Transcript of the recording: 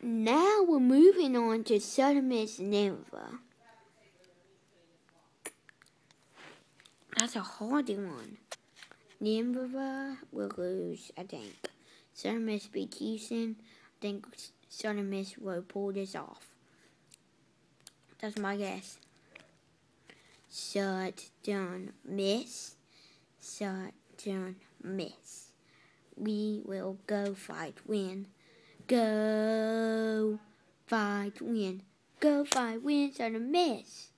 Now we're moving on to Miss Ninava. That's a hard one. Ninava will lose, I think. Miss beat Houston. I think Miss will pull this off. That's my guess. Southern Miss. We will go fight win. Go fight win. Go fight win Southern Miss.